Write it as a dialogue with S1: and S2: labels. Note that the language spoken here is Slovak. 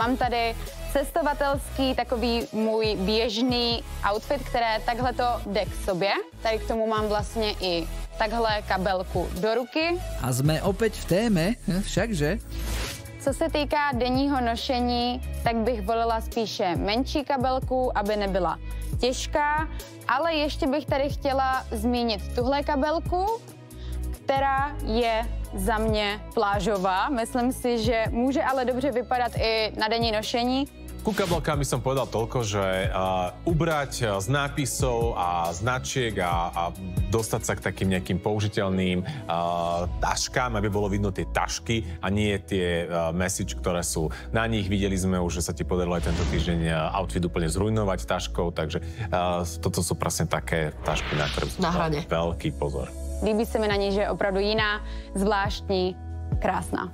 S1: Mám tady cestovatelský, takový můj běžný outfit, které takhle to jde k sobě. Tady k tomu mám vlastně i takhle kabelku do ruky.
S2: A sme opäť v téme, všakže?
S1: Co se týká denního nošení, tak bych volila spíše menší kabelku, aby nebyla těžká, ale ještě bych tady chtěla zmínit tuhle kabelku, která je za mě plážová. Myslím si, že může ale dobře vypadat i na denní nošení.
S3: Ku kabelkám by som povedal toľko, že uh, ubrať z nápisov a značiek a, a dostať sa k takým nejakým použiteľným uh, taškám, aby bolo vidno tie tašky a nie tie uh, message, ktoré sú na nich. Videli sme už, že sa ti podarilo aj tento týždeň outfit úplne zrujnovať taškou, takže uh, toto sú presne také tašky, na ktoré by som
S4: Na
S3: veľký pozor.
S1: Líbí se mi na ní, že je opravdu jiná, zvláštní, krásná.